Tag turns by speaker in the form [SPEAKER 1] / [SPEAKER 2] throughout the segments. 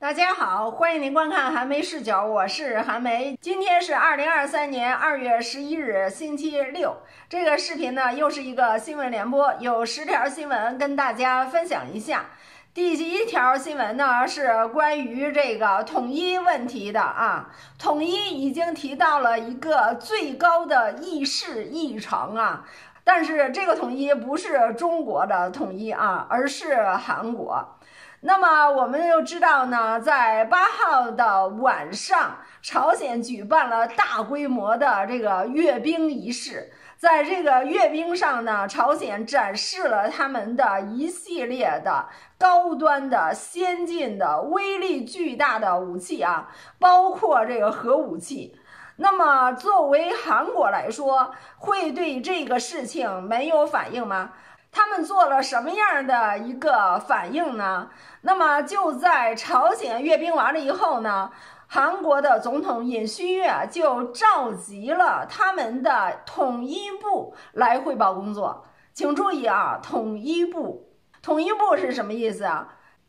[SPEAKER 1] 大家好，欢迎您观看韩梅视角，我是韩梅。今天是二零二三年二月十一日，星期六。这个视频呢，又是一个新闻联播，有十条新闻跟大家分享一下。第一条新闻呢，是关于这个统一问题的啊。统一已经提到了一个最高的议事议程啊，但是这个统一不是中国的统一啊，而是韩国。那么我们又知道呢，在八号的晚上，朝鲜举办了大规模的这个阅兵仪式。在这个阅兵上呢，朝鲜展示了他们的一系列的高端的、先进的、威力巨大的武器啊，包括这个核武器。那么作为韩国来说，会对这个事情没有反应吗？他们做了什么样的一个反应呢？那么就在朝鲜阅兵完了以后呢，韩国的总统尹锡悦就召集了他们的统一部来汇报工作。请注意啊，统一部，统一部是什么意思啊？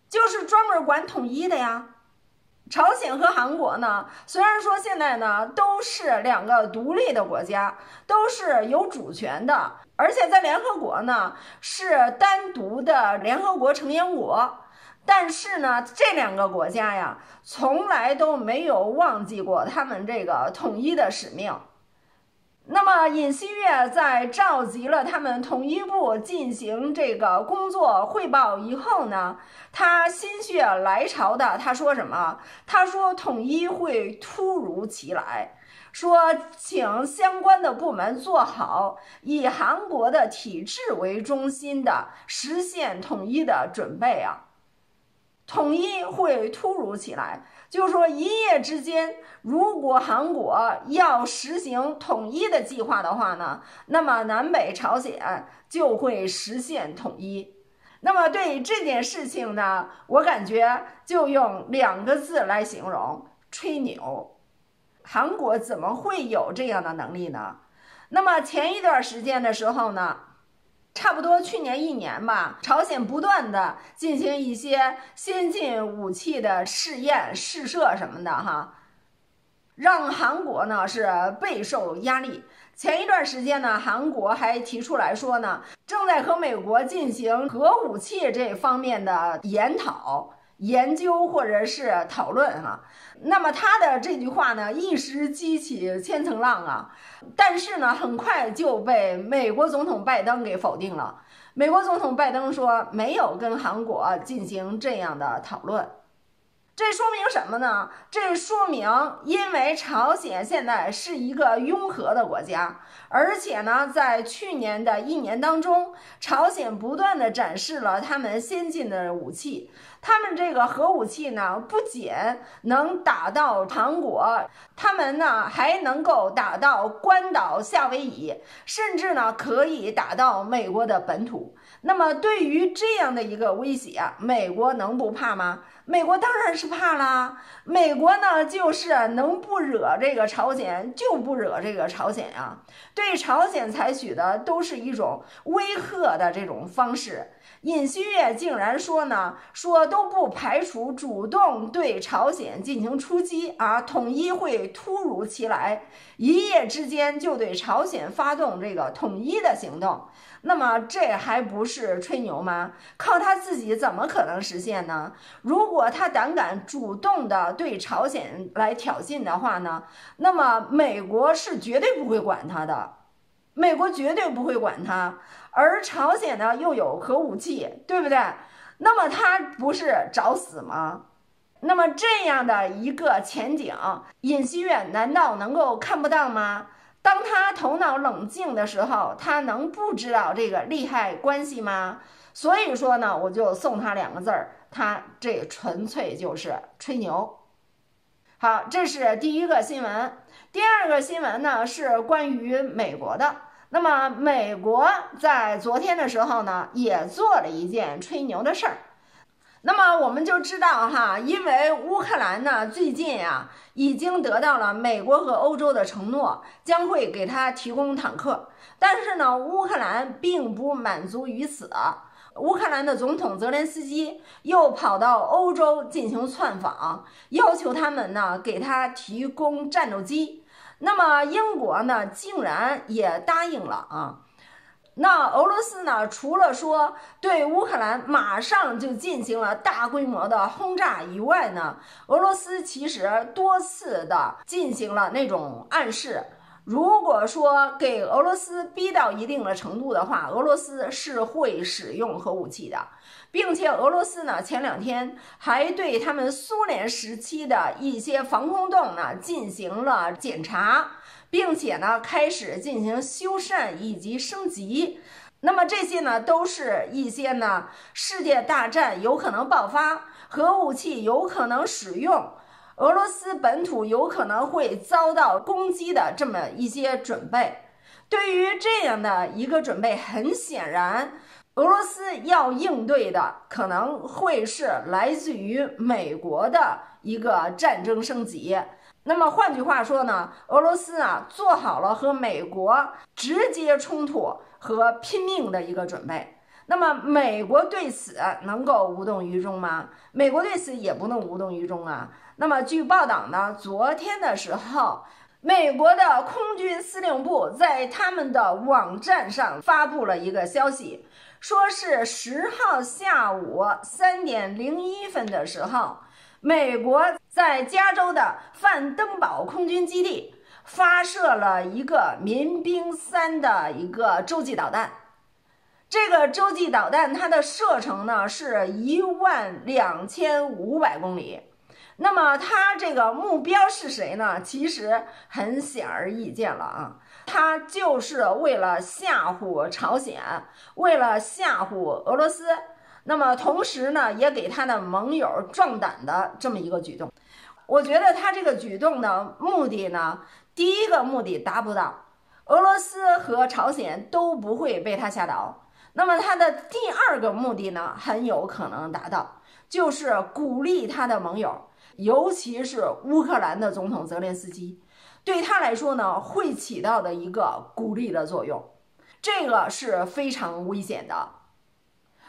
[SPEAKER 1] 就是专门管统一的呀。朝鲜和韩国呢，虽然说现在呢都是两个独立的国家，都是有主权的，而且在联合国呢是单独的联合国成员国，但是呢这两个国家呀，从来都没有忘记过他们这个统一的使命。那么尹锡悦在召集了他们统一部进行这个工作汇报以后呢，他心血来潮的他说什么？他说统一会突如其来，说请相关的部门做好以韩国的体制为中心的实现统一的准备啊。统一会突如其来，就是说一夜之间，如果韩国要实行统一的计划的话呢，那么南北朝鲜就会实现统一。那么对这件事情呢，我感觉就用两个字来形容：吹牛。韩国怎么会有这样的能力呢？那么前一段时间的时候呢？差不多去年一年吧，朝鲜不断的进行一些先进武器的试验、试射什么的，哈，让韩国呢是备受压力。前一段时间呢，韩国还提出来说呢，正在和美国进行核武器这方面的研讨。研究或者是讨论哈，那么他的这句话呢，一时激起千层浪啊，但是呢，很快就被美国总统拜登给否定了。美国总统拜登说没有跟韩国进行这样的讨论。这说明什么呢？这说明，因为朝鲜现在是一个拥核的国家，而且呢，在去年的一年当中，朝鲜不断的展示了他们先进的武器。他们这个核武器呢，不仅能打到韩国，他们呢还能够打到关岛、夏威夷，甚至呢可以打到美国的本土。那么，对于这样的一个威胁，美国能不怕吗？美国当然是怕啦。美国呢，就是能不惹这个朝鲜就不惹这个朝鲜呀。对朝鲜采取的都是一种威吓的这种方式。尹锡悦竟然说呢，说都不排除主动对朝鲜进行出击啊，统一会突如其来，一夜之间就对朝鲜发动这个统一的行动。那么这还不是吹牛吗？靠他自己怎么可能实现呢？如果他胆敢主动的对朝鲜来挑衅的话呢？那么美国是绝对不会管他的，美国绝对不会管他。而朝鲜呢又有核武器，对不对？那么他不是找死吗？那么这样的一个前景，尹锡悦难道能够看不到吗？当他头脑冷静的时候，他能不知道这个利害关系吗？所以说呢，我就送他两个字儿，他这纯粹就是吹牛。好，这是第一个新闻。第二个新闻呢是关于美国的。那么美国在昨天的时候呢，也做了一件吹牛的事儿。那么我们就知道哈，因为乌克兰呢最近呀已经得到了美国和欧洲的承诺，将会给他提供坦克。但是呢，乌克兰并不满足于此，乌克兰的总统泽连斯基又跑到欧洲进行窜访，要求他们呢给他提供战斗机。那么英国呢，竟然也答应了啊。那俄罗斯呢，除了说对乌克兰马上就进行了大规模的轰炸以外呢，俄罗斯其实多次的进行了那种暗示。如果说给俄罗斯逼到一定的程度的话，俄罗斯是会使用核武器的，并且俄罗斯呢前两天还对他们苏联时期的一些防空洞呢进行了检查，并且呢开始进行修缮以及升级。那么这些呢都是一些呢世界大战有可能爆发，核武器有可能使用。俄罗斯本土有可能会遭到攻击的这么一些准备，对于这样的一个准备，很显然，俄罗斯要应对的可能会是来自于美国的一个战争升级。那么换句话说呢，俄罗斯啊做好了和美国直接冲突和拼命的一个准备。那么美国对此能够无动于衷吗？美国对此也不能无动于衷啊。那么，据报道呢，昨天的时候，美国的空军司令部在他们的网站上发布了一个消息，说是十号下午三点零一分的时候，美国在加州的范登堡空军基地发射了一个民兵三的一个洲际导弹。这个洲际导弹它的射程呢是一万两千五百公里。那么他这个目标是谁呢？其实很显而易见了啊，他就是为了吓唬朝鲜，为了吓唬俄罗斯，那么同时呢，也给他的盟友壮胆的这么一个举动。我觉得他这个举动的目的呢，第一个目的达不到，俄罗斯和朝鲜都不会被他吓倒。那么他的第二个目的呢，很有可能达到，就是鼓励他的盟友。尤其是乌克兰的总统泽连斯基，对他来说呢，会起到的一个鼓励的作用，这个是非常危险的。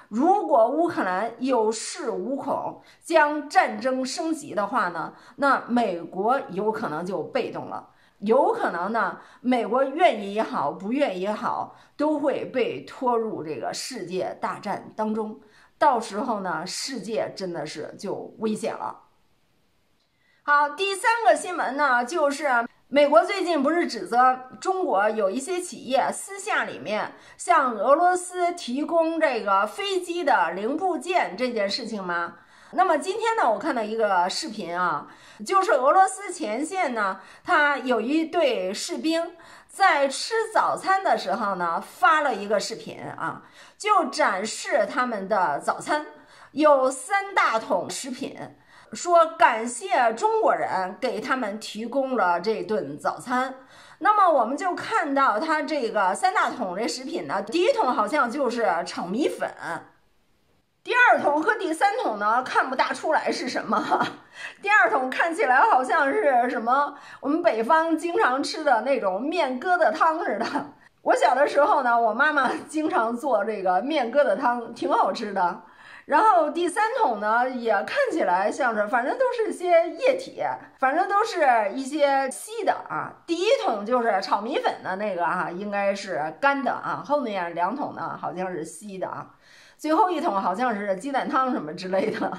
[SPEAKER 1] 如果乌克兰有恃无恐，将战争升级的话呢，那美国有可能就被动了，有可能呢，美国愿意也好，不愿意也好，都会被拖入这个世界大战当中，到时候呢，世界真的是就危险了。好，第三个新闻呢，就是美国最近不是指责中国有一些企业私下里面向俄罗斯提供这个飞机的零部件这件事情吗？那么今天呢，我看到一个视频啊，就是俄罗斯前线呢，他有一队士兵在吃早餐的时候呢，发了一个视频啊，就展示他们的早餐有三大桶食品。说感谢中国人给他们提供了这顿早餐，那么我们就看到他这个三大桶这食品呢，第一桶好像就是炒米粉，第二桶和第三桶呢看不大出来是什么，第二桶看起来好像是什么我们北方经常吃的那种面疙瘩汤似的。我小的时候呢，我妈妈经常做这个面疙瘩汤，挺好吃的。然后第三桶呢，也看起来像是，反正都是些液体，反正都是一些稀的啊。第一桶就是炒米粉的那个啊，应该是干的啊。后面两桶呢，好像是稀的啊。最后一桶好像是鸡蛋汤什么之类的。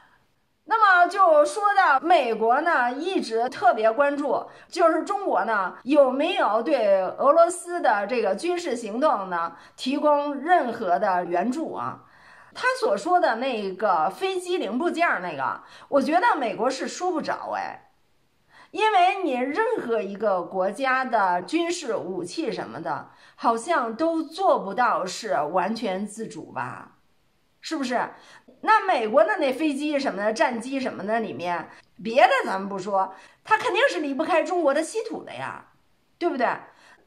[SPEAKER 1] 那么就说到美国呢，一直特别关注，就是中国呢有没有对俄罗斯的这个军事行动呢提供任何的援助啊？他所说的那个飞机零部件那个，我觉得美国是说不着哎，因为你任何一个国家的军事武器什么的，好像都做不到是完全自主吧？是不是？那美国的那飞机什么的、战机什么的里面，别的咱们不说，它肯定是离不开中国的稀土的呀，对不对？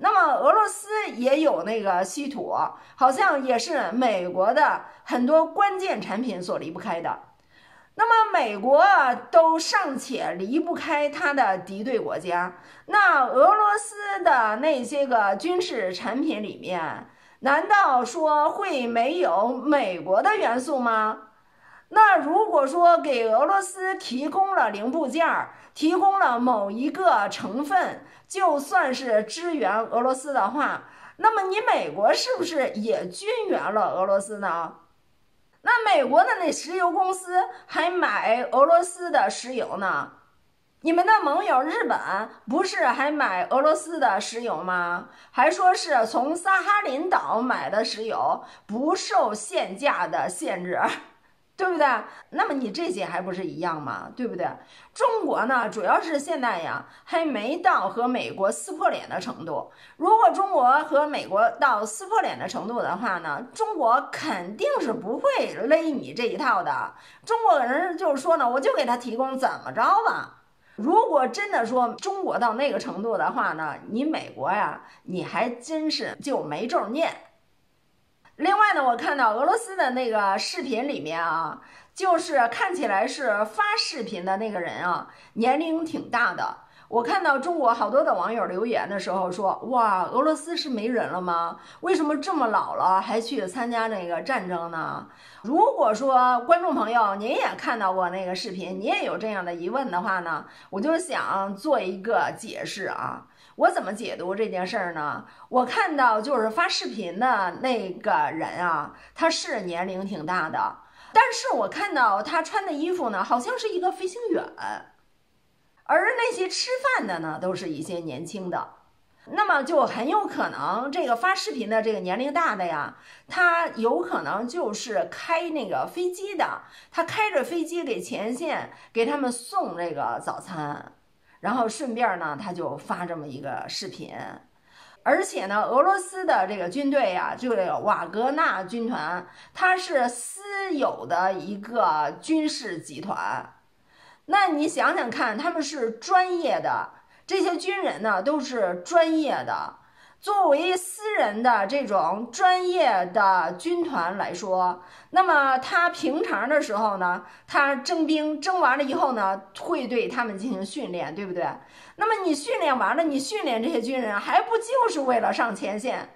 [SPEAKER 1] 那么俄罗斯也有那个稀土，好像也是美国的很多关键产品所离不开的。那么美国都尚且离不开它的敌对国家，那俄罗斯的那些个军事产品里面，难道说会没有美国的元素吗？那如果说给俄罗斯提供了零部件儿，提供了某一个成分，就算是支援俄罗斯的话，那么你美国是不是也军援了俄罗斯呢？那美国的那石油公司还买俄罗斯的石油呢？你们的盟友日本不是还买俄罗斯的石油吗？还说是从萨哈林岛买的石油，不受限价的限制。对不对？那么你这些还不是一样吗？对不对？中国呢，主要是现在呀，还没到和美国撕破脸的程度。如果中国和美国到撕破脸的程度的话呢，中国肯定是不会勒你这一套的。中国人就是说呢，我就给他提供怎么着吧。如果真的说中国到那个程度的话呢，你美国呀，你还真是就没咒念。另外呢，我看到俄罗斯的那个视频里面啊，就是看起来是发视频的那个人啊，年龄挺大的。我看到中国好多的网友留言的时候说：“哇，俄罗斯是没人了吗？为什么这么老了还去参加那个战争呢？”如果说观众朋友您也看到过那个视频，你也有这样的疑问的话呢，我就想做一个解释啊。我怎么解读这件事儿呢？我看到就是发视频的那个人啊，他是年龄挺大的，但是我看到他穿的衣服呢，好像是一个飞行员，而那些吃饭的呢，都是一些年轻的，那么就很有可能这个发视频的这个年龄大的呀，他有可能就是开那个飞机的，他开着飞机给前线给他们送这个早餐。然后顺便呢，他就发这么一个视频，而且呢，俄罗斯的这个军队呀，就这个瓦格纳军团，它是私有的一个军事集团。那你想想看，他们是专业的，这些军人呢都是专业的。作为私人的这种专业的军团来说，那么他平常的时候呢，他征兵征完了以后呢，会对他们进行训练，对不对？那么你训练完了，你训练这些军人，还不就是为了上前线？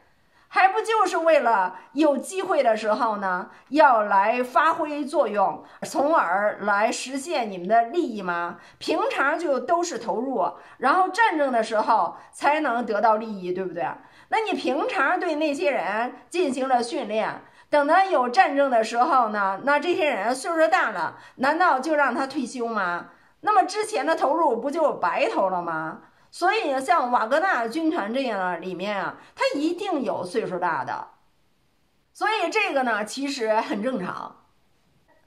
[SPEAKER 1] 还不就是为了有机会的时候呢，要来发挥作用，从而来实现你们的利益吗？平常就都是投入，然后战争的时候才能得到利益，对不对？那你平常对那些人进行了训练，等到有战争的时候呢，那这些人岁数大了，难道就让他退休吗？那么之前的投入不就白投了吗？所以，像瓦格纳军团这样的里面啊，他一定有岁数大的，所以这个呢其实很正常。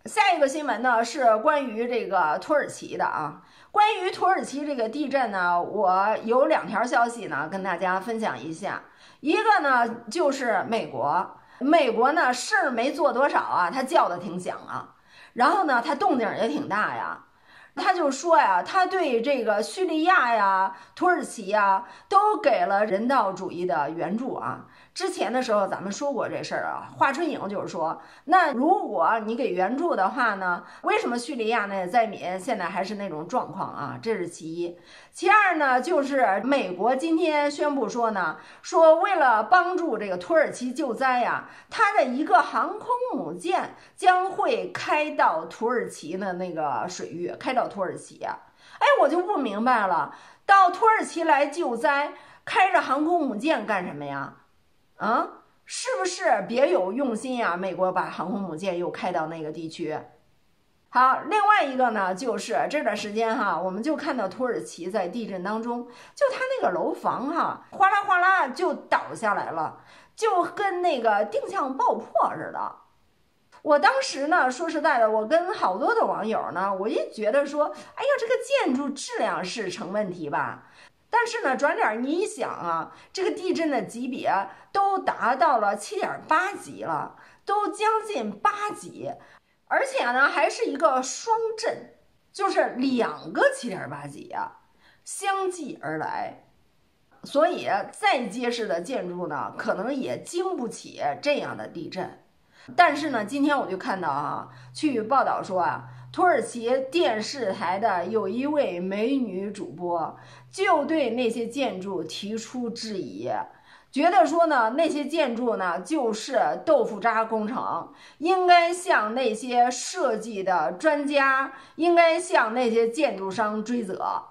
[SPEAKER 1] 下一个新闻呢是关于这个土耳其的啊，关于土耳其这个地震呢，我有两条消息呢跟大家分享一下。一个呢就是美国，美国呢事儿没做多少啊，他叫的挺响啊，然后呢他动静也挺大呀。他就说呀，他对这个叙利亚呀、土耳其呀，都给了人道主义的援助啊。之前的时候咱们说过这事儿啊，华春莹就是说，那如果你给援助的话呢，为什么叙利亚呢灾民现在还是那种状况啊？这是其一。其二呢，就是美国今天宣布说呢，说为了帮助这个土耳其救灾呀，它的一个航空母舰将会开到土耳其的那个水域，开到土耳其呀。哎，我就不明白了，到土耳其来救灾，开着航空母舰干什么呀？啊，是不是别有用心呀？美国把航空母舰又开到那个地区。好，另外一个呢，就是这段时间哈，我们就看到土耳其在地震当中，就它那个楼房哈，哗啦哗啦就倒下来了，就跟那个定向爆破似的。我当时呢，说实在的，我跟好多的网友呢，我一觉得说，哎呀，这个建筑质量是成问题吧。但是呢，转点你一想啊，这个地震的级别都达到了七点八级了，都将近八级，而且呢还是一个双震，就是两个七点八级呀，相继而来。所以再结实的建筑呢，可能也经不起这样的地震。但是呢，今天我就看到啊，去报道说啊。土耳其电视台的有一位美女主播，就对那些建筑提出质疑，觉得说呢，那些建筑呢就是豆腐渣工程，应该向那些设计的专家，应该向那些建筑商追责。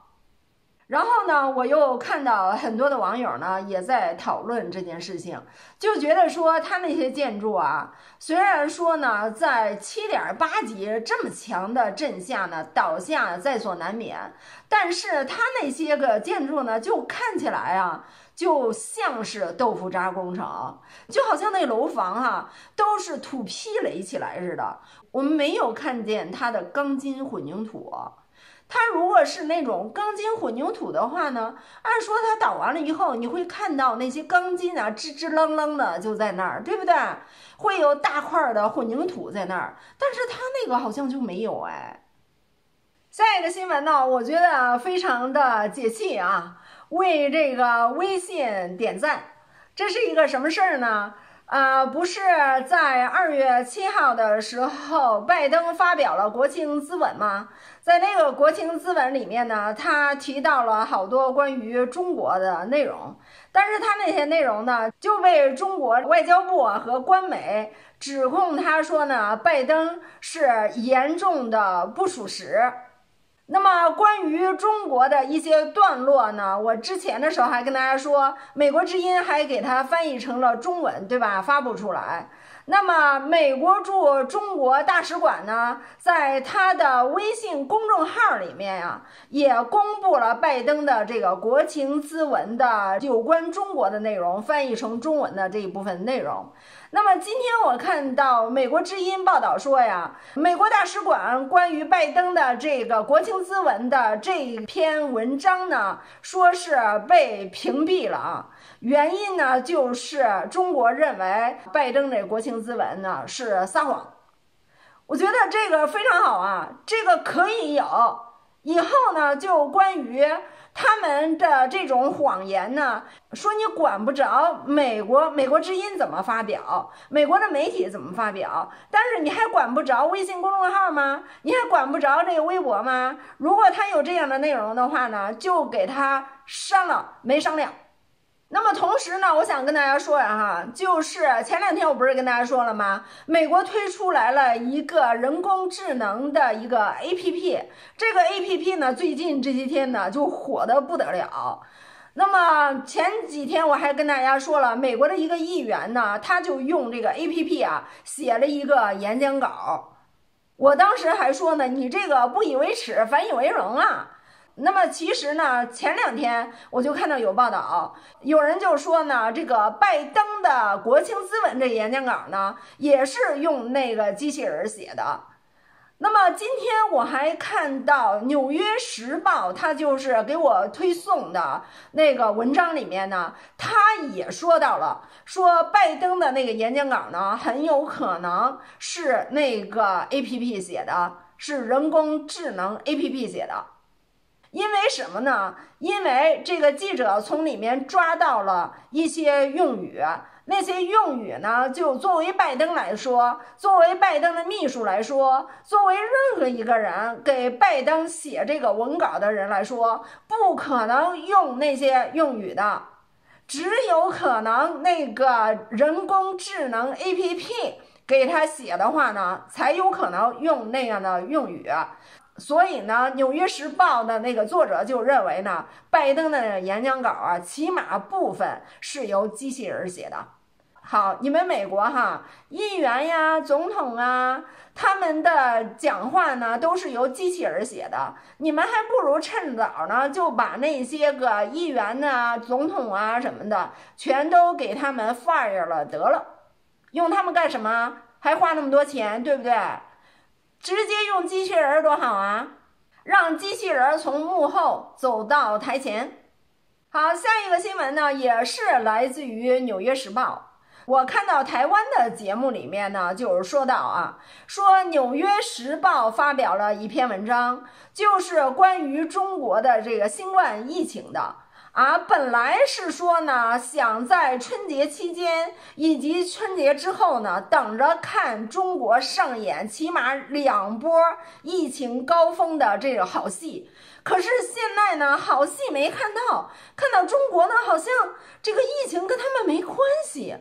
[SPEAKER 1] 然后呢，我又看到很多的网友呢也在讨论这件事情，就觉得说他那些建筑啊，虽然说呢在七点八级这么强的震下呢倒下在所难免，但是他那些个建筑呢就看起来啊就像是豆腐渣工程，就好像那楼房哈都是土坯垒起来似的，我们没有看见它的钢筋混凝土。它如果是那种钢筋混凝土的话呢，按说它倒完了以后，你会看到那些钢筋啊支支棱棱的就在那儿，对不对？会有大块的混凝土在那儿，但是它那个好像就没有哎。下一个新闻呢，我觉得非常的解气啊，为这个微信点赞，这是一个什么事儿呢？啊，不是在二月七号的时候，拜登发表了国庆资本吗？在那个国情咨文里面呢，他提到了好多关于中国的内容，但是他那些内容呢，就被中国外交部和官媒指控他说呢，拜登是严重的不属实。那么关于中国的一些段落呢，我之前的时候还跟大家说，美国之音还给它翻译成了中文，对吧？发布出来。那么美国驻中国大使馆呢，在他的微信公众号里面呀，也公布了拜登的这个国情咨文的有关中国的内容，翻译成中文的这一部分内容。那么今天我看到美国之音报道说呀，美国大使馆关于拜登的这个国情咨文的这篇文章呢，说是被屏蔽了啊。原因呢，就是中国认为拜登这国情咨文呢是撒谎。我觉得这个非常好啊，这个可以有。以后呢，就关于。他们的这种谎言呢，说你管不着美国美国之音怎么发表，美国的媒体怎么发表，但是你还管不着微信公众号吗？你还管不着这个微博吗？如果他有这样的内容的话呢，就给他删了，没商量。那么同时呢，我想跟大家说呀，哈，就是前两天我不是跟大家说了吗？美国推出来了一个人工智能的一个 A P P，这个 A P P 呢，最近这些天呢就火的不得了。那么前几天我还跟大家说了，美国的一个议员呢，他就用这个 A P P 啊写了一个演讲稿，我当时还说呢，你这个不以为耻，反以为荣啊。那么其实呢，前两天我就看到有报道，有人就说呢，这个拜登的国情咨文这演讲稿呢，也是用那个机器人写的。那么今天我还看到《纽约时报》，它就是给我推送的那个文章里面呢，他也说到了，说拜登的那个演讲稿呢，很有可能是那个 A P P 写的，是人工智能 A P P 写的。因为什么呢？因为这个记者从里面抓到了一些用语，那些用语呢，就作为拜登来说，作为拜登的秘书来说，作为任何一个人给拜登写这个文稿的人来说，不可能用那些用语的，只有可能那个人工智能 APP 给他写的话呢，才有可能用那样的用语。所以呢，《纽约时报》的那个作者就认为呢，拜登的演讲稿啊，起码部分是由机器人写的。好，你们美国哈，议员呀、总统啊，他们的讲话呢都是由机器人写的。你们还不如趁早呢，就把那些个议员呢、总统啊什么的，全都给他们 fire 了得了，用他们干什么？还花那么多钱，对不对？直接用机器人多好啊！让机器人从幕后走到台前。好，下一个新闻呢，也是来自于《纽约时报》。我看到台湾的节目里面呢，就是说到啊，说《纽约时报》发表了一篇文章，就是关于中国的这个新冠疫情的。啊，本来是说呢，想在春节期间以及春节之后呢，等着看中国上演起码两波疫情高峰的这个好戏。可是现在呢，好戏没看到，看到中国呢，好像这个疫情跟他们没关系。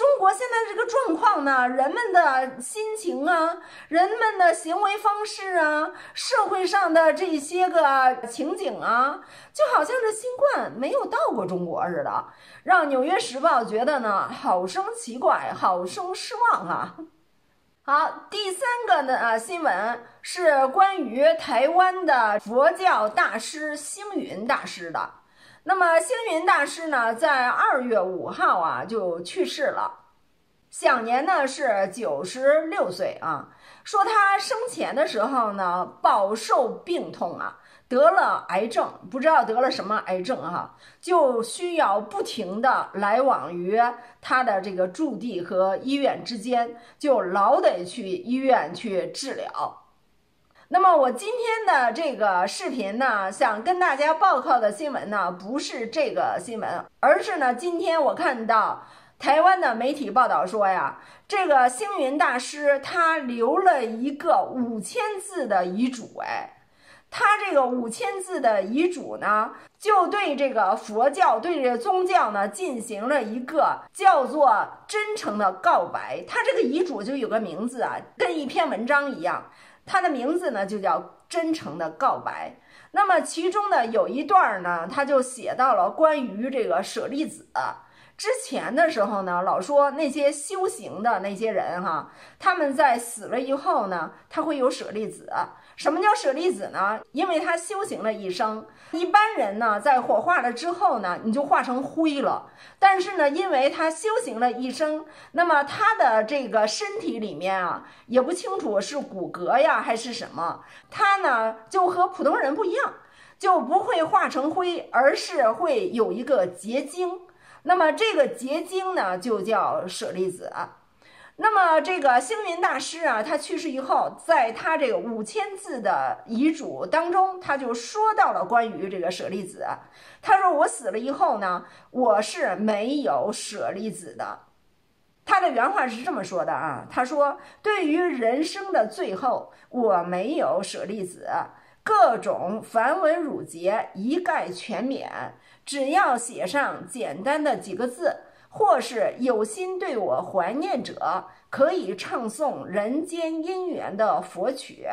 [SPEAKER 1] 中国现在这个状况呢，人们的心情啊，人们的行为方式啊，社会上的这些个情景啊，就好像这新冠没有到过中国似的，让《纽约时报》觉得呢，好生奇怪，好生失望啊。好，第三个呢啊新闻是关于台湾的佛教大师星云大师的。那么星云大师呢，在二月五号啊就去世了，享年呢是九十六岁啊。说他生前的时候呢，饱受病痛啊，得了癌症，不知道得了什么癌症哈，就需要不停的来往于他的这个驻地和医院之间，就老得去医院去治疗。那么我今天的这个视频呢，想跟大家报告的新闻呢，不是这个新闻，而是呢，今天我看到台湾的媒体报道说呀，这个星云大师他留了一个五千字的遗嘱，哎，他这个五千字的遗嘱呢，就对这个佛教对这宗教呢进行了一个叫做真诚的告白。他这个遗嘱就有个名字啊，跟一篇文章一样。他的名字呢就叫真诚的告白。那么其中呢有一段呢，他就写到了关于这个舍利子。之前的时候呢，老说那些修行的那些人哈，他们在死了以后呢，他会有舍利子。什么叫舍利子呢？因为他修行了一生。一般人呢，在火化了之后呢，你就化成灰了。但是呢，因为他修行了一生，那么他的这个身体里面啊，也不清楚是骨骼呀还是什么，他呢就和普通人不一样，就不会化成灰，而是会有一个结晶。那么这个结晶呢，就叫舍利子。那么这个星云大师啊，他去世以后，在他这个五千字的遗嘱当中，他就说到了关于这个舍利子。他说：“我死了以后呢，我是没有舍利子的。”他的原话是这么说的啊，他说：“对于人生的最后，我没有舍利子，各种繁文缛节一概全免，只要写上简单的几个字。”或是有心对我怀念者，可以唱诵人间姻缘的佛曲。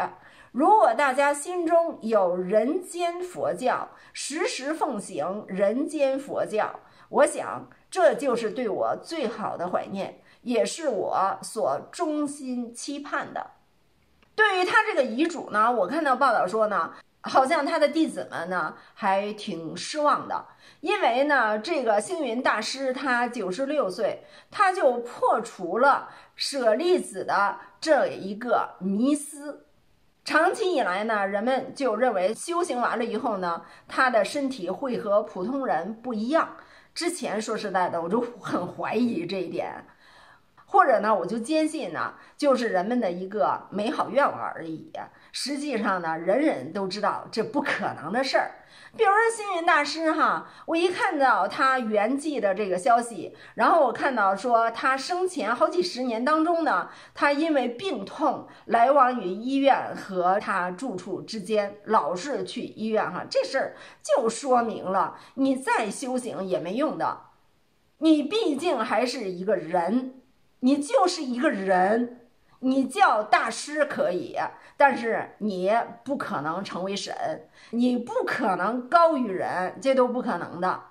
[SPEAKER 1] 如果大家心中有人间佛教，时时奉行人间佛教，我想这就是对我最好的怀念，也是我所衷心期盼的。对于他这个遗嘱呢，我看到报道说呢。好像他的弟子们呢还挺失望的，因为呢，这个星云大师他九十六岁，他就破除了舍利子的这一个迷思。长期以来呢，人们就认为修行完了以后呢，他的身体会和普通人不一样。之前说实在的，我就很怀疑这一点。或者呢，我就坚信呢，就是人们的一个美好愿望而已。实际上呢，人人都知道这不可能的事儿。比如说星云大师哈，我一看到他圆寂的这个消息，然后我看到说他生前好几十年当中呢，他因为病痛来往于医院和他住处之间，老是去医院哈，这事儿就说明了你再修行也没用的，你毕竟还是一个人。你就是一个人，你叫大师可以，但是你不可能成为神，你不可能高于人，这都不可能的。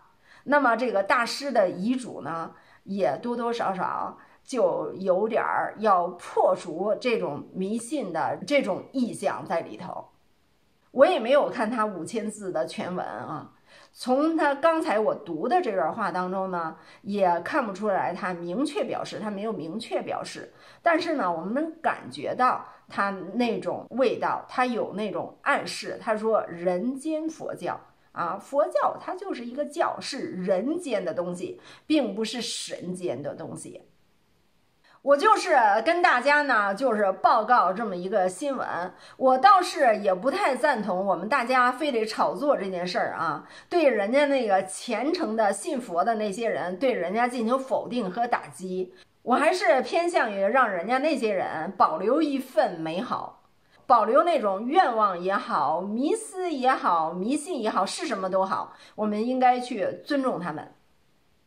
[SPEAKER 1] 那么这个大师的遗嘱呢，也多多少少就有点儿要破除这种迷信的这种意向在里头。我也没有看他五千字的全文啊。从他刚才我读的这段话当中呢，也看不出来他明确表示，他没有明确表示。但是呢，我们能感觉到他那种味道，他有那种暗示。他说：“人间佛教啊，佛教它就是一个教，是人间的东西，并不是神间的东西。”我就是跟大家呢，就是报告这么一个新闻。我倒是也不太赞同我们大家非得炒作这件事儿啊，对人家那个虔诚的信佛的那些人，对人家进行否定和打击。我还是偏向于让人家那些人保留一份美好，保留那种愿望也好，迷思也好，迷信也好，是什么都好，我们应该去尊重他们。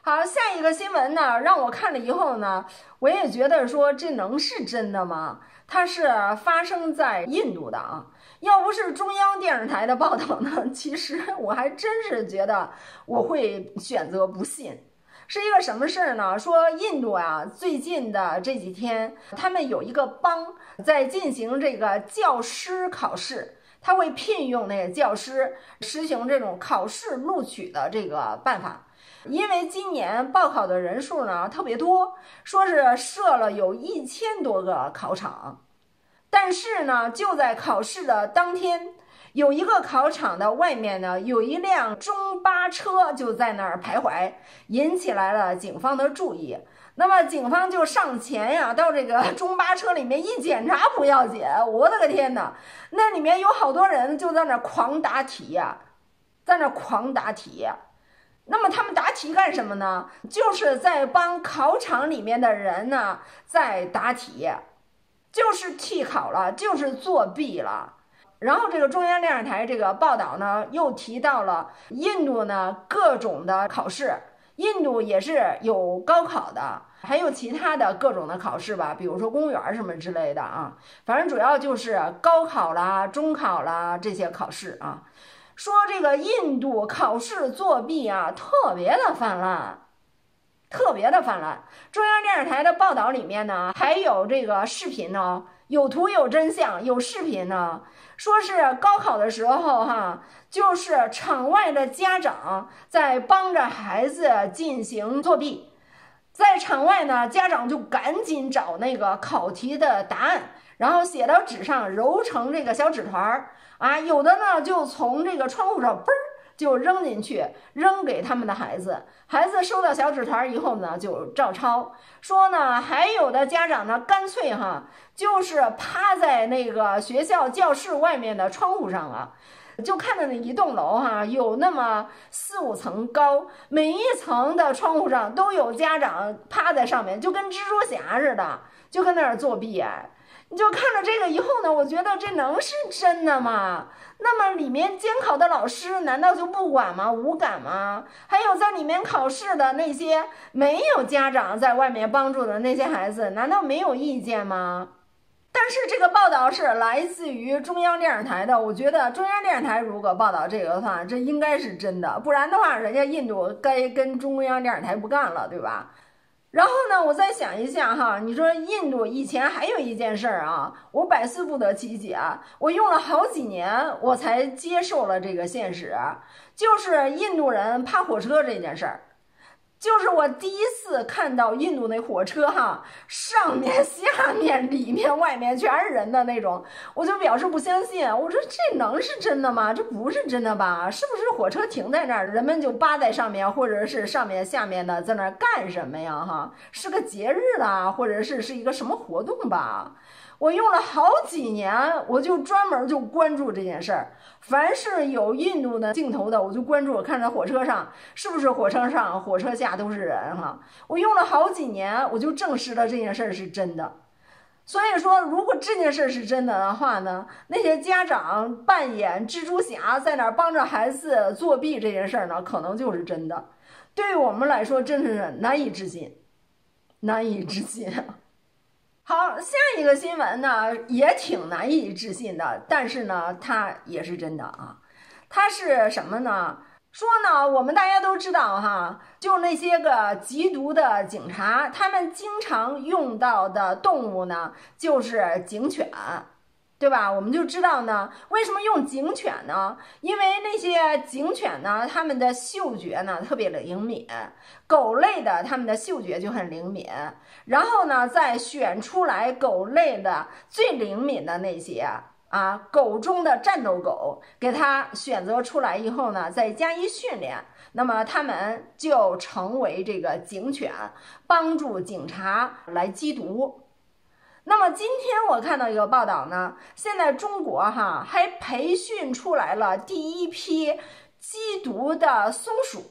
[SPEAKER 1] 好，下一个新闻呢，让我看了以后呢，我也觉得说这能是真的吗？它是发生在印度的啊，要不是中央电视台的报道呢，其实我还真是觉得我会选择不信。是一个什么事儿呢？说印度啊，最近的这几天，他们有一个邦在进行这个教师考试，他会聘用那个教师，实行这种考试录取的这个办法。因为今年报考的人数呢特别多，说是设了有一千多个考场，但是呢，就在考试的当天，有一个考场的外面呢，有一辆中巴车就在那儿徘徊，引起来了警方的注意。那么警方就上前呀，到这个中巴车里面一检查，不要紧，我的个天哪，那里面有好多人就在那狂答题呀，在那狂答题。那么他们答题干什么呢？就是在帮考场里面的人呢在答题，就是替考了，就是作弊了。然后这个中央电视台这个报道呢又提到了印度呢各种的考试，印度也是有高考的，还有其他的各种的考试吧，比如说公务员什么之类的啊，反正主要就是高考啦、中考啦这些考试啊。说这个印度考试作弊啊，特别的泛滥，特别的泛滥。中央电视台的报道里面呢，还有这个视频呢，有图有真相，有视频呢。说是高考的时候哈，就是场外的家长在帮着孩子进行作弊，在场外呢，家长就赶紧找那个考题的答案，然后写到纸上，揉成这个小纸团儿。啊，有的呢就从这个窗户上嘣儿就扔进去，扔给他们的孩子。孩子收到小纸团以后呢，就照抄。说呢，还有的家长呢，干脆哈，就是趴在那个学校教室外面的窗户上啊，就看到那一栋楼哈，有那么四五层高，每一层的窗户上都有家长趴在上面，就跟蜘蛛侠似的，就跟那儿作弊哎。你就看了这个以后呢，我觉得这能是真的吗？那么里面监考的老师难道就不管吗？无感吗？还有在里面考试的那些没有家长在外面帮助的那些孩子，难道没有意见吗？但是这个报道是来自于中央电视台的，我觉得中央电视台如果报道这个的话，这应该是真的，不然的话，人家印度该跟中央电视台不干了，对吧？然后呢，我再想一下哈，你说印度以前还有一件事儿啊，我百思不得其解，我用了好几年我才接受了这个现实，就是印度人怕火车这件事儿。就是我第一次看到印度那火车哈，上面、下面、里面、外面全是人的那种，我就表示不相信。我说这能是真的吗？这不是真的吧？是不是火车停在那儿，人们就扒在上面，或者是上面、下面的在那儿干什么呀？哈，是个节日啦，或者是是一个什么活动吧？我用了好几年，我就专门就关注这件事儿。凡是有印度的镜头的，我就关注，我看在火车上是不是火车上、火车下都是人哈。我用了好几年，我就证实了这件事儿是真的。所以说，如果这件事儿是真的的话呢，那些家长扮演蜘蛛侠在那儿帮着孩子作弊这件事儿呢，可能就是真的。对于我们来说，真的是难以置信，难以置信。好，下一个新闻呢也挺难以置信的，但是呢，它也是真的啊。它是什么呢？说呢，我们大家都知道哈，就那些个缉毒的警察，他们经常用到的动物呢，就是警犬。对吧？我们就知道呢，为什么用警犬呢？因为那些警犬呢，它们的嗅觉呢特别的灵敏，狗类的它们的嗅觉就很灵敏。然后呢，再选出来狗类的最灵敏的那些啊，狗中的战斗狗，给它选择出来以后呢，再加以训练，那么它们就成为这个警犬，帮助警察来缉毒。那么今天我看到一个报道呢，现在中国哈还培训出来了第一批缉毒的松鼠，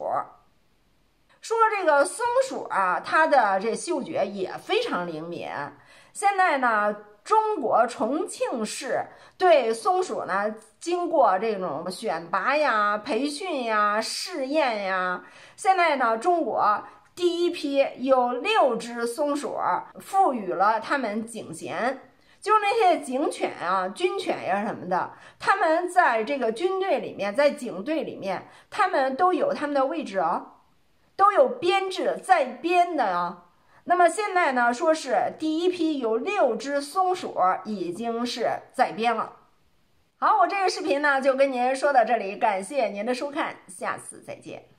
[SPEAKER 1] 说这个松鼠啊，它的这嗅觉也非常灵敏，现在呢。中国重庆市对松鼠呢，经过这种选拔呀、培训呀、试验呀，现在呢，中国第一批有六只松鼠赋予了它们警衔，就是那些警犬啊、军犬呀什么的，他们在这个军队里面，在警队里面，他们都有他们的位置哦，都有编制在编的啊。那么现在呢，说是第一批有六只松鼠已经是在编了。好，我这个视频呢就跟您说到这里，感谢您的收看，下次再见。